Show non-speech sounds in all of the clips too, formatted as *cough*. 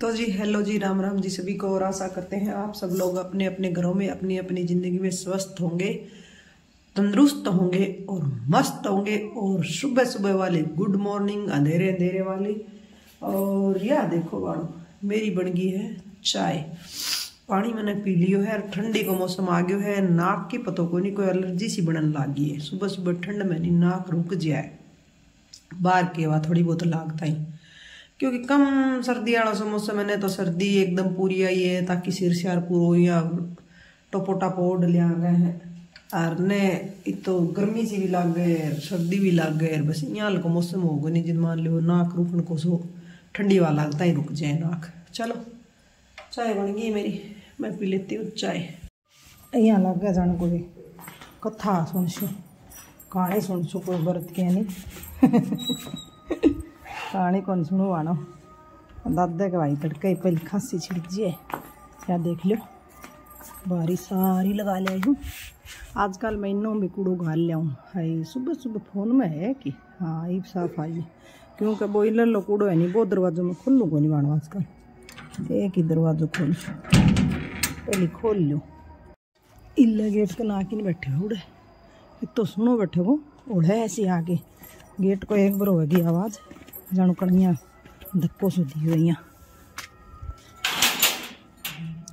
तो जी हेलो जी, राम राम जी सभी को और आशा करते हैं आप सब लोग अपने अपने घरों में, अपनी अपनी ज़िंदगी में स्वस्थ होंगे, तंदुरुस्त होंगे और मस्त होंगे और सुबह सुबह वाले गुड मॉर्निंग अंधेरे अंधेरे वाले। और यह देखो बाड़ो मेरी बन गई है चाय। पानी मैंने पी लियो है ठंडी का मौसम आ गयो है। नाक की पतों को नहीं, कोई एलर्जी सी बनने लग गई है। सुबह सुबह ठंड में नहीं, नाक रुक जाए। बाहर की हवा थोड़ी बहुत लागता ही क्योंकि कम सर्दी वाला सा मौसम है तो सर्दी एकदम पूरी आई है, ताकि सिर श्यार पूरो या टोपो टापो ओढ़ लिया गए हैं। और ने तो गर्मी सी भी लग गए सर्दी भी लग गए बस यहाँ का मौसम होगा नहीं जिन मान लो नाक रुकन को सो ठंडी वाला लगता ही रुक जाए नाक। चलो, चाय बन गई मेरी, मैं पी लेती हूँ चाय। यहाँ लग गया जान को भी कथा सुन सो कहानी सुन सो, कोई बरत के नहीं। *laughs* कहानी कौन सुनो आनो दादा के भाई तड़का ही पहले खांसी छिड़क जिए क्या देख लो बारी सारी लगा लिया हूँ। आजकल मैं इनों भी कूड़ो घाल लिया हूँ हाई सुबह सुबह फ़ोन में है कि? हाँ ये साफ़ आई है। क्योंकि बॉयलर लो कूड़ो है नहीं वो दरवाजों में खोलूँ को नहीं बानो आजकल। एक ही दरवाजो खोल पहले खोल लो। इले गेट के ना कि नहीं बैठे हो उड़े। तो सुनो बैठे वो उड़े ऐसे आके गेट को एक बार होगी आवाज़। जानो कड़िया धक्को सुधी हुई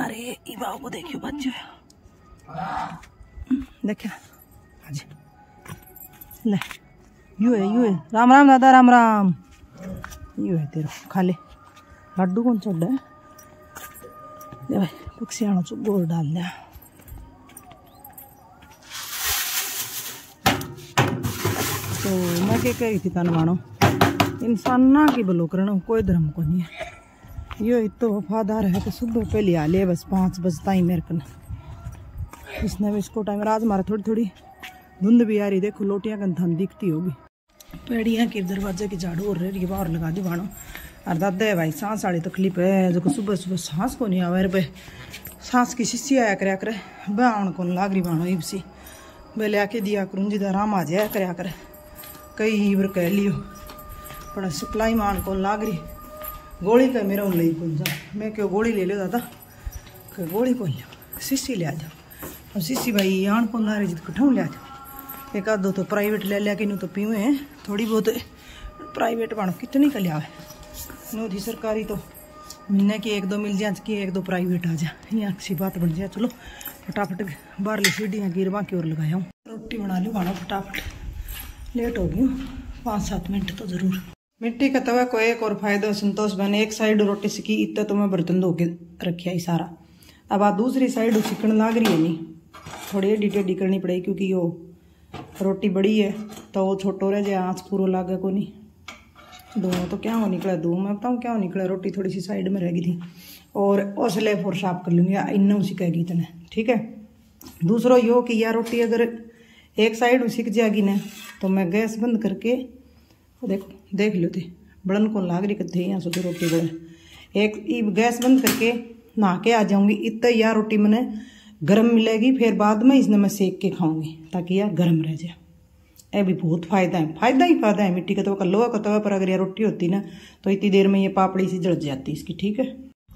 अरे बाबू को देखियो बच्चो देखा ले। यू है यू है। राम राम, दादा, राम राम। यू है तेरा, खा ले। लड्डू कौन चढ़ है? ले भाई पक्षी आना चुप गोर डाल लिया तो मैं क्या कह रही थी, तन मानो? इंसान की बलो करना कोई धर्म को नहीं है। यो इतो वफादार है तो सुबह पहले आ ले, बस पाँच बजता ही मेरे को इसने भी इसको टाइम राज मारा थोड़ी थोड़ी। धुंध भी आ रही, देखो लोटियाँ कन दिखती होगी। पेड़ियाँ के दरवाजे की झाड़ू और रेडी बाहर लगा दी बाणो। और दादा भाई, सांस वाली तकलीफ़ है जो सुबह सुबह सांस को नहीं आवे पे। सांस की शिष्य आया कराया करे बहन को लाग रही बाणो इब सी। ले आके दिया करूँ, जिदा आराम आ जाया कराया करे। कई बार कह लियो। પણ સપ્લાય માં કોણ લાગરી गोली का मेरा ले कौन जा मैं क्यों गोली ले लो दादा कि गोली कौन लिया शीशी ले आ जाओ अब शीशी भाई आन कौन ला रही कठाऊ ले आ जाओ एक आध दो तो प्राइवेट ले लिया कि तो पीवे हैं थोड़ी बहुत प्राइवेट बनो कितनी का लिया है नो थी सरकारी तो महीने की एक दो मिल जाए कि एक दो प्राइवेट आ जा यहाँ अच्छी बात बन जाए चलो फटाफट बाहर ली सीढ़ियाँ गिरवा की ओर लगाया हूँ रोटी बना लो खाना फटाफट लेट हो गई पाँच सात मिनट तो ज़रूर मिट्टी का तवा को एक और फ़ायदा संतोष बने, एक साइड रोटी सीखी इतना तो मैं बर्तन धो के रखिया ही सारा। अब आ दूसरी साइड सीखने लाग रही है नहीं थोड़ी एडी टेडी करनी पड़ेगी क्योंकि वो रोटी बड़ी है तो वो छोटो रह जाए, आँच पूरा लागे को नहीं धुआँ तो क्या हो निकला? धुआँ मैं बताऊँ क्या हो निकला? रोटी थोड़ी सी साइड में रह गई थी। और उसले फोर साफ़ कर लूँगी इन सीखेगी इतने, ठीक है? दूसरा यो कि यह रोटी अगर एक साइड सीख जाएगी ना तो मैं गैस बंद करके देखो, देख लो थे बड़न को लाग रही कथे यहाँ से रोटी बड़े। एक गैस बंद करके नहा के आ जाऊँगी। इतना यार रोटी मैंने गर्म मिलेगी, फिर बाद में इसने मैं सेक के खाऊँगी, ताकि यह गर्म रह जाए। ये भी बहुत फ़ायदा है। फ़ायदा ही फ़ायदा है, मिट्टी का तवा का लोहा का तवा, पर अगर यह रोटी होती ना तो इतनी देर में ये पापड़ी सी जल जाती इसकी, ठीक है?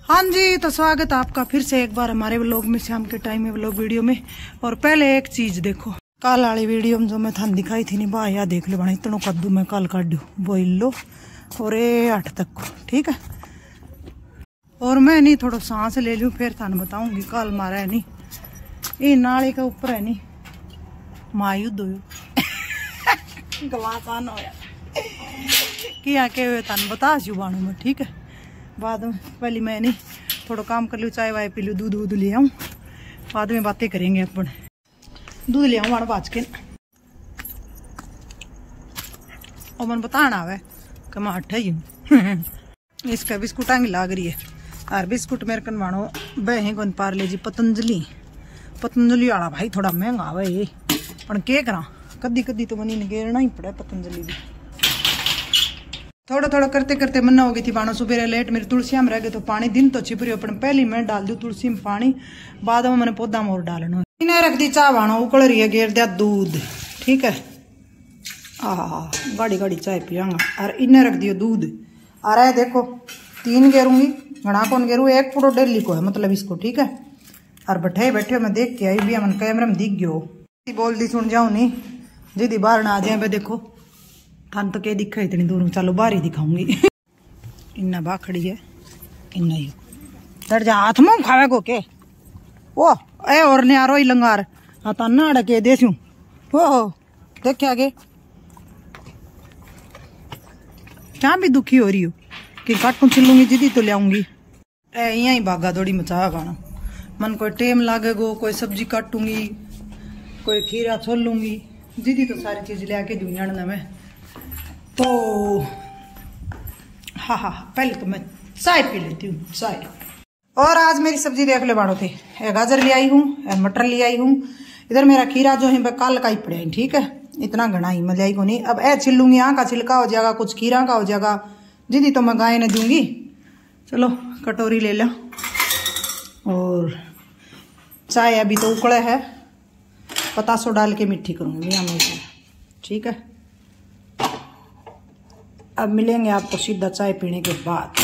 हाँ जी तो स्वागत आपका फिर से एक बार हमारे व्लॉग में, शाम के टाइम में व्लॉग वीडियो में। और पहले एक चीज़ देखो। कल वाली वीडियो में जो मैं थान दिखाई थी नहीं बा या देख लो बना इतना कद्दू मैं कल काटू बोल लो। और ये आठ तक, ठीक है? और मैं नहीं, थोड़ा सांस ले लूँ, फिर थान बताऊँगी, कल मारा है नहीं। ये नाले के ऊपर है नहीं। मायुद्ध हो *laughs* गवासान हो क्या के हुए, थान बता छू बाणू में, ठीक है? बाद में, पहले मैं नहीं, थोड़ा काम कर लूँ, चाय वाय पी लूँ दूध वूध ले आऊँ। बाद में बातें करेंगे अपन। दूध ले आऊँ बाज के मन बताना आवे कि मैं ही *laughs* इसका बिस्कुट आगे लाग रही है। और बिस्कुट मेरे कन मानो बह कौन पार ले जी, पतंजलि। पतंजलि वाला भाई थोड़ा महँगा आवे पर के करा? कदी कदी तो मनी गेरना ही पड़ा पतंजलि भी थोड़ा थोड़ा करते करते मन्ना हो गई थी बानो सुबह लेट मेरे तुलसिया में रह गए तो पानी दिन तो छिप रही हो पहली मैं डाल दू तुलसी में पानी, बाद में मैंने पौधा में और डालना इन्हें रख दी, चाह बानो, उकल रही है गेर दिया दूध। ठीक है? आ गाड़ी गाड़ी चाय पियागा। और इन्हें रख दियो दूध। आ रहा है देखो, तीन गेरूँगी घना कौन गेरू एक पूरा डेली को है मतलब इसको, ठीक है? और बैठे बैठे मैं देख के आई भी मन कैमरे में दिख गयो। बोल दी सुन जाऊ नहीं जी बाहर ना आ जाए भाई देखो। थान तो क्या दिखा इतनी दूर, चलो बाहर ही दिखाऊँगी। *laughs* इन्ना बाखड़ी है इन्ना ही डर जा हाथ मुँह खावे को के? ओ ए, और ने आरो ही लंगार। अन्ना अड़के देसू देखे आगे। क्या भी दुखी हो रही हो? कि काटू छिलूँगी जिदी तो लियाऊँगी ए यही भागा दौड़ी मचा गाना। मन कोई टेम लागेगो, कोई सब्ज़ी काटूँगी, कोई खीरा छोल लूँगी दीदी तो सारी चीज़ ले आके दूँगी ना मैं। तो हाँ हाँ पहले तो मैं चाय पी लेती हूँ, चाय। और आज मेरी सब्ज़ी देख ले बाड़ो थे। गाजर ले आई हूँ मटर ले आई हूँ। इधर मेरा खीरा जो है कल का ही पड़े ठीक है? इतना घना ही मैं आई को नहीं अब ए छिलूँगी यहाँ का छिलका हो जाएगा, कुछ खीरा का हो जाएगा। दीदी तो मैं गाय ने दूँगी। चलो, कटोरी ले लो। और चाय अभी तो उकड़े है। पतासो डाल के मिट्टी करूँगी भैया मैं ठीक है? अब मिलेंगे आपको सीधा चाय पीने के बाद।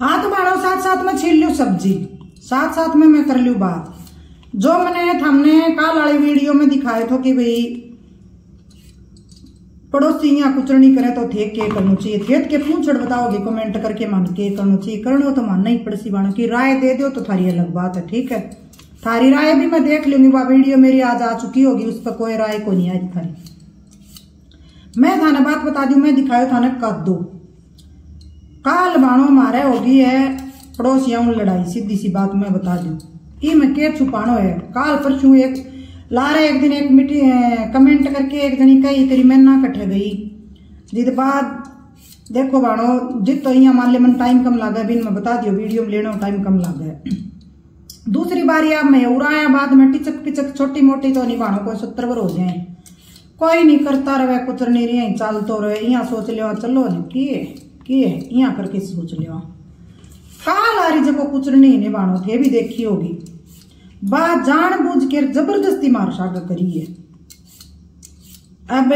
हाँ तो बाड़ो साथ साथ में छील लू सब्ज़ी। साथ साथ में मैं कर लू बात जो मैंने हमने कल वाली वीडियो में दिखाए थे कि भाई पड़ोसी यहाँ कुचरनी करे तो थे के करना चाहिए। थे के पूछड़ बताओगे कमेंट करके मन के करना चाहिए। करना तो मानना ही पड़सी बाणो की राय दे दो तो थारी अलग बात है, ठीक है? थारी राय भी मैं देख लूँगी वह वीडियो मेरी आज आ चुकी होगी, उस पर कोई राय को नहीं आई थारी। मैं थाने बात बता दू मैं दिखायो थाने कद्दू। काल बाणो मारे होगी है, पड़ोसिया लड़ाई, सीधी सी बात मैं बता दू। ई में के छुपानो है? काल परसों एक, लारे एक दिन एक मिट्टी कमेंट करके एक जनी कही, तेरी मैं ना कट्ठे गई। जिद बाद, देखो बाणो जित तो यहाँ मान ले मन टाइम कम लगा, बिन मैं बता दियो, वीडियो में लेना टाइम कम लगा। दूसरी बारी अब मैं उड़ाया बाद में टिचक पिचक छोटी मोटी तो नहीं बाणो कोई सत्तर वर हो। जाए कोई नहीं करता रहे कुछ नहीं रही चल तो रहे यहाँ सोच लियो, चलो नहीं किए किए यहाँ करके सोच लियो। काल आ रही जब कुछ नहीं बाणो थे भी देखी होगी। बात जान बूझ के ज़बरदस्ती मार शाग करी है। अब,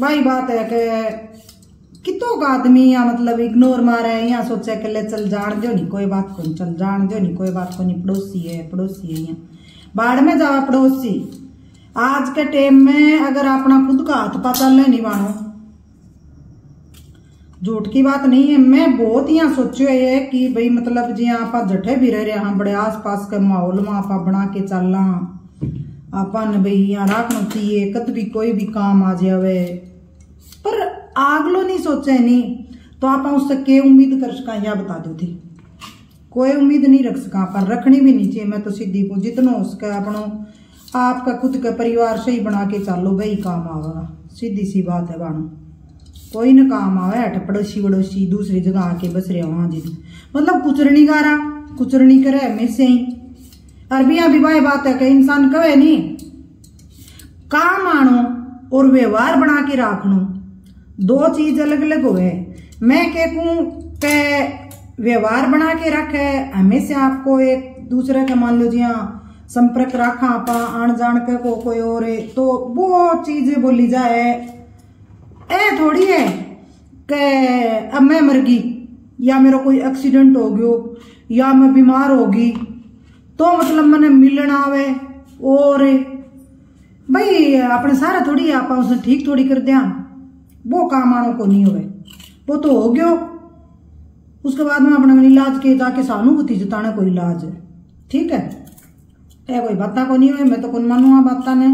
भाई बात है कि कितो का आदमी या मतलब इग्नोर मारे या सोचे के ले चल जान दो नहीं, कोई बात को नहीं चल जान दो नहीं, कोई बात को नहीं पड़ोसी है पड़ोसी है यहाँ बाढ़ में जावा पड़ोसी। आज के टाइम में अगर अपना खुद का हाथ पता ले नहीं बानो झूठ की बात नहीं है। मैं बहुत यहाँ सोचो है कि भाई मतलब जी आप जठे भी रह रहे हैं बड़े आस पास के माहौल में आप बना के चलना अपन भाई यहाँ रखना चाहिए कद भी कोई भी काम आ जावे। पर आगलो नहीं सोचे नहीं। तो आप उससे के उम्मीद कर सका, यह बता दो थी। कोई उम्मीद नहीं रख सका, पर रखनी भी नहीं चाहिए। मैं तो सीधी को जितना हो सके अपनो, आपका खुद का परिवार सही बना के चलो भाई काम आवेगा सीधी सी बात है बानो। कोई न काम आवे, हट पड़ोसी वड़ोसी, दूसरी जगह आके बस रहे वहाँ जी। मतलब कुचरनी गारा कुचरनी करे हमेशा ही अरबिया विवाह बात है कि इंसान कहे नहीं काम आनो और व्यवहार बना के रखनो दो चीज़ अलग अलग हुए मैं कहूँ के व्यवहार बना के रखे हमेशा आपको एक दूसरे के मान लो जी हाँ संपर्क रखा आप आन जान के को कोई और तो वो चीज़ बोली जाए। ए, थोड़ी है कि अब मैं मर गई, या मेरा कोई एक्सीडेंट हो गयो, या मैं बीमार होगी तो मतलब मैंने मिलना आवे और भाई, अपने सारा थोड़ी आप उसने ठीक थोड़ी कर दिया वो काम आनो को नहीं होवे। वो तो हो गयो। उसके बाद में अपने इलाज के जाके सहानुभूति जताने को इलाज है। ठीक है? ए, कोई बात को नहीं हुए, मैं तो कौन मानू बात ने।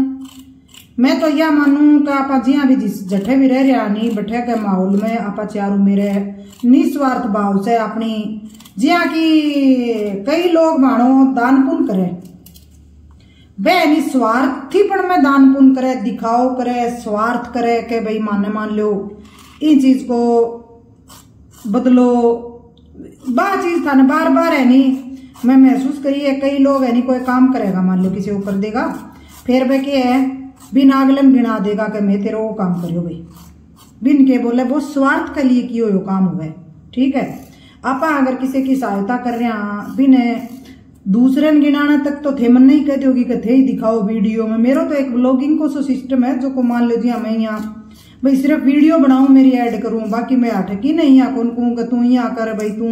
मैं तो यह मानू कि आप जिया भी जिस जठे भी रह रहा नहीं बैठे के माहौल में आप चारू मेरे निस्वार्थ भाव से अपनी जिया की कई लोग मानो दान पुण्य करे। वे निस्वार्थीपण में दान पुण्य करे, दिखाओ करे, स्वार्थ करे के भाई माने मान लो इन चीज़ को बदलो। बा चीज़ था ना बार बार है नहीं मैं महसूस करिए कई लोग है नहीं कोई काम करेगा, मान लो किसी को कर देगा। फिर वे क्या है बिन आगलन गिना देगा कि मैं तेरा वो काम करियो भाई। बिन के बोले, वो स्वार्थ के लिए कियो यो काम हुआ ठीक है? आप अगर किसी की सहायता कर रहे हैं, बिन दूसरे गिनाने तक तो थे मन नहीं कहते होगी कि थे ही दिखाओ वीडियो में। मेरा तो एक ब्लॉगिंग को सो सिस्टम है, जो को मान लो जी मैं यहाँ, भाई सिर्फ़ वीडियो बनाऊँ, मेरी ऐड करूँ, बाकी मैं अटकी नहीं यहाँ कौन कहूँ तू यहाँ कर भाई, तू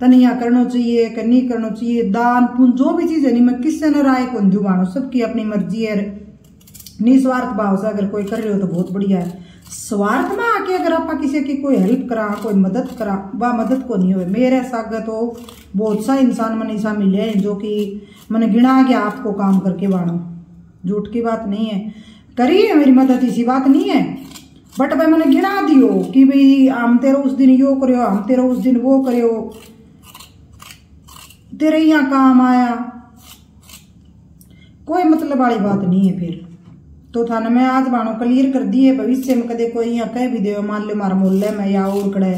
तनिया करना चाहिए कि नहीं करना चाहिए, दान, पुन जो भी चीज़ है, नहीं मैं किससे न राय को दू सबकी अपनी मर्ज़ी है। निस्वार्थ भाव से अगर कोई कर रहे हो तो बहुत बढ़िया है। स्वार्थ में आके अगर आप किसी की कोई हेल्प करा, कोई मदद करा वह मदद को नहीं हो मेरे साथ तो बहुत सा इंसान मन ऐसा मिले हैं जो कि मैंने गिना गया आपको काम करके बाणो झूठ की बात नहीं है। करी है मेरी मदद, इसी बात नहीं है। बट भाई मैंने गिना दियो कि भाई हम तेरे उस दिन यो करो हम तेरे उस दिन वो करो तेरे यहाँ काम आया। कोई मतलब वाली बात नहीं है फिर। तो थाने मैं आज बाणो क्लियर कर दिए भविष्य में कदे कोई यहाँ कह भी दे मान लो मारा मोहल्ले में या और कड़े,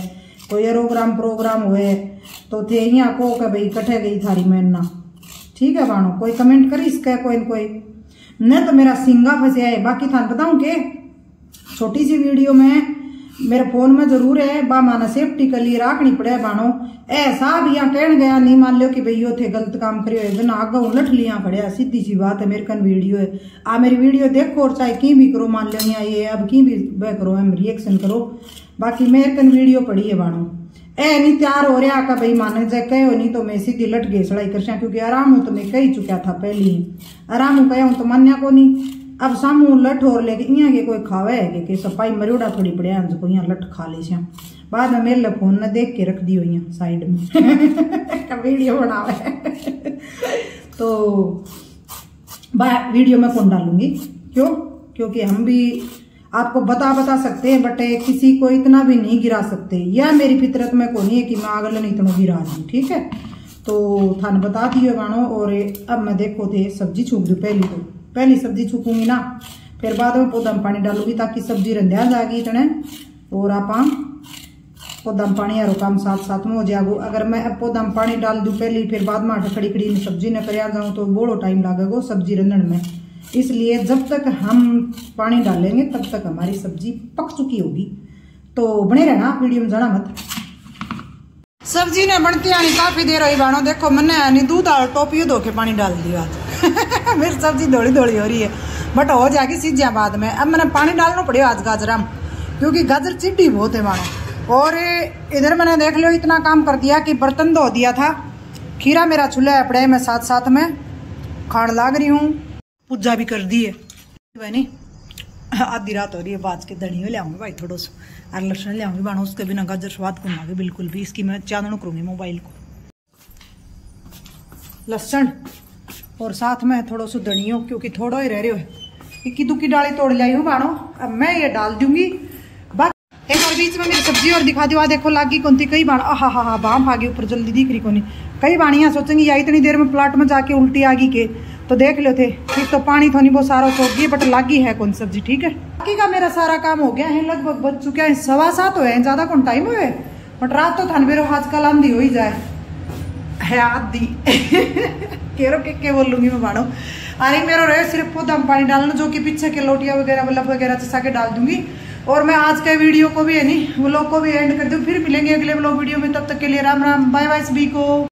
कोई प्रोग्राम प्रोग्राम हुए तो थे यहाँ को के भाई कटे गई थारी मैना ठीक है बाणो, कोई कमेंट करी इसका कोई न कोई। न तो मेरा सिंगा फंसे है, बाकी थान बताऊँ के? छोटी सी वीडियो में मेरे फ़ोन में ज़रूर है, बा माना सेफ्टी के लिए राखनी पड़े बानो। ऐसा भी यहाँ कह गया, नहीं मान लो कि भाई यो थे गलत काम करियो है आगे लठ लिया खड़े सीधी सी बात है, मेरे कन वीडियो है। आ मेरी वीडियो देखो और चाहे की भी करो, मान लो यहाँ ये, अब की भी वह करो हम रिएक्शन करो। बाकी मेरे कन वीडियो पड़ी है बानो। ए नहीं तैयार हो रहा का भाई माने जाए कहो नहीं तो मैं सीधी लट गई सड़ाई कर क्योंकि आराम हूँ तो मैं कही चुका था पहले। ही आराम हूँ कह तो मान्या को नहीं अब सामू लठ और लेके इं के कोई खावे है कि सफ़ाई मरुड़ा थोड़ी पड़िया को यहाँ लठ खा ले श्याम बाद में मेरे फ़ोन ने देख के रख दी हुई साइड में। *laughs* वीडियो बनावे। *laughs* तो वीडियो में कौन डालूँगी क्यों? क्योंकि हम भी आपको बता बता सकते हैं, बट किसी को इतना भी नहीं गिरा सकते। यह मेरी फितरत में को नहीं है कि मैं अगले इतना गिरा दूँ, ठीक है? तो थान बता दिए गानो और अब मैं देखो थे सब्ज़ी छूक दू पहली तो। पहली सब्ज़ी छुपूँगी ना, फिर बाद में पौधा में पानी डालूँगी ताकि सब्ज़ी रंध्या जाएगी इतने और आप पौधा में पानी यारो काम साथ साथ में हो जाएगो अगर मैं अब पौधा में पानी डाल दूँ पहले, फिर बाद में खड़ी खड़ी में सब्ज़ी न कर जाऊँ तो बड़ो टाइम लगेगा सब्ज़ी रंधन में। इसलिए जब तक हम पानी डालेंगे तब तक हमारी सब्ज़ी पक चुकी होगी। तो बने रहना, वीडियो में जाना मत। सब्ज़ी ने बनती आनी काफ़ी देर हुई बानो। देखो मैंने दूध और टोपी धो के पानी डाल दिया आज। *laughs* मेरी सब्ज़ी दौड़ी दौड़ी हो रही है। बट हो जाएगी सीजिया बाद में। अब मैंने पानी डालना पड़ेगा आज गाजर में क्योंकि गाजर चिड्डी बहुत है मानो। और इधर मैंने देख लो इतना काम कर दिया कि बर्तन धो दिया था। खीरा मेरा चूल्हा है पड़े मैं साथ साथ में खाड़ लाग रही हूँ। पूजा भी कर दी है। बनी, आधी रात हो रही है, बाज के धनी ले आऊँगी भाई थोड़ा सा। और लक्षण ले आऊँगी बानो उसके बिना गाजर स्वाद को बिल्कुल भी। इसकी मैं चांदन करूँगी मोबाइल को। लहसुन और साथ में थोड़ा सा धनियो क्योंकि थोड़ा ही रह रहे हो। इक्की दुक्की डाली तोड़ लाई हूँ बानो अब मैं ये डाल दूँगी। एक और बीच में मेरी सब्ज़ी और दिखा दो देखो, लागी कौन थी कई बाण हाँ हाँ हाँ बाम आ गई, ऊपर जल्दी दिख रही कौन। कई बाणिया सोचेंगी या इतनी देर में प्लाट में जाके उल्टी आ गई के? तो देख लो थे। फिर तो पानी थोड़ी बहुत सारा सोच गई बट लागी है कौन सब्ज़ी? ठीक है? बाकी का मेरा सारा काम हो गया है, लगभग बच चुका है। सवा सात हुए ज़्यादा कौन टाइम हुए? बट रात तो थान मेरे आजकल आंधी हो ही जाए। है *laughs* केरो के के बोलूँगी मैं मानो अरे मेरा रहे सिर्फ़ पौधा में पानी डालना, जो कि पीछे के लोटिया वगैरह मतलब वगैरह चसा के डाल दूँगी। और मैं आज के वीडियो को भी है नहीं ब्लॉग को भी एंड कर दूँ, फिर मिलेंगे अगले ब्लॉग वीडियो में, तब तक के लिए राम राम बाय बाय सभी को।